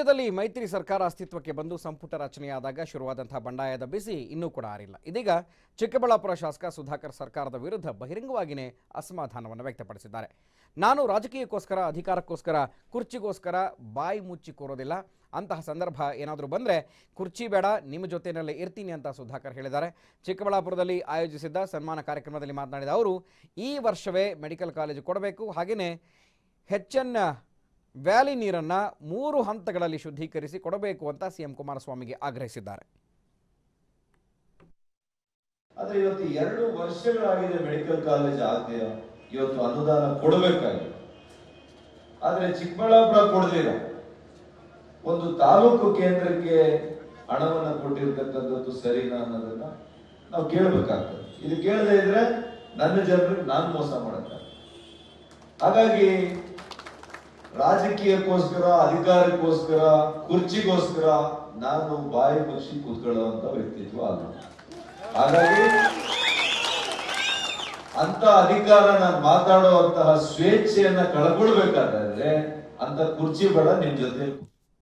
ರಾಜ್ಯದಲ್ಲಿ ಮೈತ್ರಿ ಸರ್ಕಾರ ಅಸ್ತಿತ್ವಕ್ಕೆ ಬಂದು ಸಂಪುಟ ರಚನೆಯಾದಾಗ ಶುರುವಾದಂತಹ ಬಂಡಾಯದ ಬಿಸಿ ಇನ್ನೂ ಕೂಡ ಆರಿಲ್ಲ. ಇದೀಗ ಚಿಕ್ಕಬಳ್ಳಾಪುರ ಶಾಸಕ ಸುಧಾಕರ್ ಸರ್ಕಾರದ ವಿರುದ್ಧ ಬಹಿರಂಗವಾಗಿಯೇ ಅಸಮಾಧಾನವನ್ನು ವ್ಯಕ್ತಪಡಿಸಿದ್ದಾರೆ. ನಾನು ರಾಜಕೀಯಕ್ಕೋಸ್ಕರ, ಅಧಿಕಾರಕ್ಕೋಸ್ಕರ, ಕುರ್ಚಿಗೋಸ್ಕರ ಬಾಯಿ ಮುಚ್ಚಿ ಕೂರೋದಿಲ್ಲ. ಅಂತಹ ಸಂದರ್ಭ ಏನಾದರೂ ಬಂದರೆ ಕುರ್ಚಿ ಬೇಡ, ನಿಮ್ಮ ಜೊತೆಯಲ್ಲೇ ಇರ್ತೀನಿ ಅಂತ ಸುಧಾಕರ್ ಹೇಳಿದ್ದಾರೆ. ಚಿಕ್ಕಬಳ್ಳಾಪುರದಲ್ಲಿ ಆಯೋಜಿಸಿದ್ದ ಸನ್ಮಾನ ಕಾರ್ಯಕ್ರಮದಲ್ಲಿ ಮಾತನಾಡಿದ ಅವರು, ಈ ವರ್ಷವೇ ಮೆಡಿಕಲ್ ಕಾಲೇಜು ಕೊಡಬೇಕು. ಹಾಗೆಯೇ ಹೆಚ್ಚನ್ನ ವ್ಯಾಲಿ ನೀರನ್ನು ಮೂರು ಹಂತಗಳಲ್ಲಿ ಶುದ್ಧೀಕರಿಸಿ ಕೊಡಬೇಕು ಅಂತ ಸಿಎಂ ಕುಮಾರಸ್ವಾಮಿಗೆ ಆಗ್ರಹಿಸಿದ್ದಾರೆ. ಆದರೆ ಇವತ್ತು ಎರಡು ವರ್ಷಗಳಾಗಿದೆ ಮೆಡಿಕಲ್ ಕಾಲೇಜ್ ಆಗದೆ ಇವತ್ತು ಅನುದಾನ ಕೊಡಬೇಕಾಗಿದೆ. ಆದರೆ ಚಿಕ್ಕಬಳ್ಳಾಪುರ ಕೊಡಲಿಲ್ಲ. ಒಂದು ತಾಲೂಕು ಕೇಂದ್ರಕ್ಕೆ ಹಣವನ್ನು ಕೊಟ್ಟಿರ್ತಕ್ಕಂಥದ್ದು ಸರಿನಾ ಅನ್ನೋದನ್ನ ನಾವು ಕೇಳಬೇಕಾಗ್ತದೆ. ಇದು ಕೇಳದೆ ಇದ್ರೆ ನನ್ನ ಜನರಿಗೆ ನಾನು ಮೋಸ ಮಾಡುತ್ತೆ ಹಾಗಾಗಿ ರಾಜಕೀಯಕ್ಕೋಸ್ಕರ, ಅಧಿಕಾರಕ್ಕೋಸ್ಕರ, ಕುರ್ಚಿಗೋಸ್ಕರ ನಾನು ಬಾಯಿ ಪಕ್ಷಿ ಕೂತ್ಕೊಳ್ಳುವಂತ ವ್ಯಕ್ತಿತ್ವ ಅಲ್ಲ. ಹಾಗಾಗಿ ಅಂತ ಅಧಿಕಾರ ನಾನು ಮಾತಾಡುವಂತಹ ಸ್ವೇಚ್ಛೆಯನ್ನ ಕಳ್ಕೊಳ್ಬೇಕಾದ್ರೆ, ಅಂತ ಕುರ್ಚಿ ಬೇಡ ನಿಮ್ ಜೊತೆ.